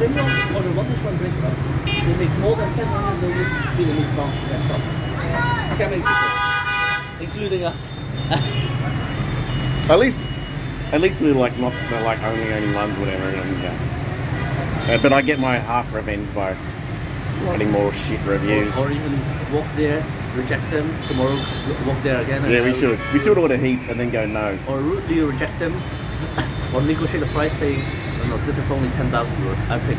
then you on the waterfront breakup, they make more than 700 million Vietnamese dollars that's all. Scamming people, including us. At least, at least we're like not they're like only owning ones, whatever. And, yeah. Uh, but I get my half revenge by writing more shit reviews. Or, or even walk there, reject them, tomorrow walk there again. and yeah, we should. We should order heat and then go no. Or rudely reject them, or negotiate the price saying, no, this is only 10,000 euros. I pay